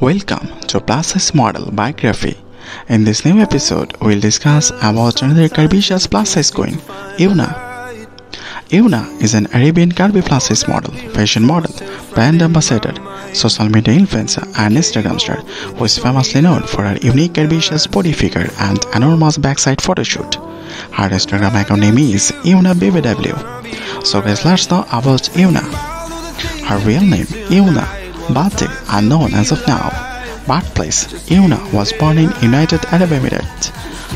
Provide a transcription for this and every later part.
Welcome to Plus Size Model Biography. In this new episode, we'll discuss about another curvaceous plus size queen, Yuna. Yuna is an Arabian curvy plus size model, fashion model, brand ambassador, social media influencer, and Instagram star who is famously known for her unique curvaceous body figure and enormous backside photoshoot. Her Instagram account name is Yuna BBW. So guys, let's know about Yuna. Her real name, Yuna Birthday unknown as of now. Birthplace Yuna was born in United Arab Emirates.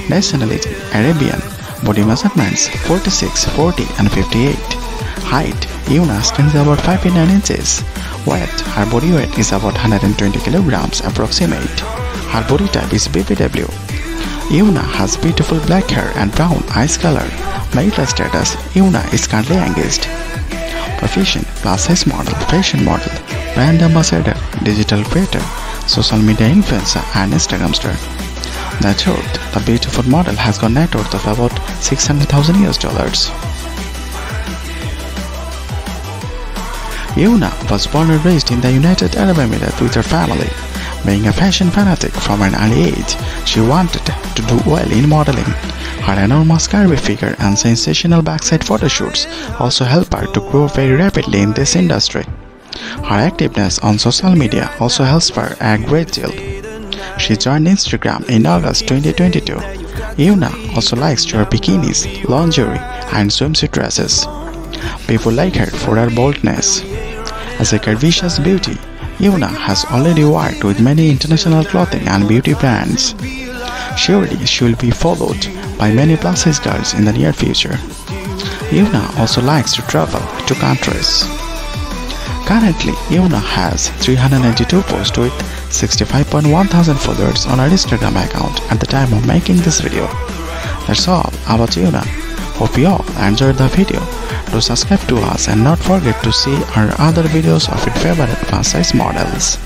Nationality Arabian. Body measurements 46, 40 and 58. Height Yuna stands about 5 feet 9 inches. Weight Her body weight is about 120 kilograms approximate. Her body type is BBW. Yuna has beautiful black hair and brown eyes color. Marital status Yuna is currently engaged. Profession plus size model, fashion model, brand ambassador, digital creator, social media influencer, and Instagram star. Net worth The beautiful model has got net worth of about 600,000 US dollars. Yuna was born and raised in the United Arab Emirates with her family. Being a fashion fanatic from an early age, she wanted to do well in modeling. Her enormous curvy figure and sensational backside photoshoots also helped her to grow very rapidly in this industry. Her activeness on social media also helps her a great deal. She joined Instagram in August 2022. Yuna also likes to wear bikinis, lingerie, and swimsuit dresses. People like her for her boldness. As a curvaceous beauty, Yuna has already worked with many international clothing and beauty brands. Surely she will be followed by many plus size girls in the near future. Yuna also likes to travel to countries. Currently, Yuna has 392 posts with 65.1 thousand followers on her Instagram account at the time of making this video. That's all about Yuna. Hope you all enjoyed the video. Do subscribe to us and not forget to see our other videos of your favorite plus size models.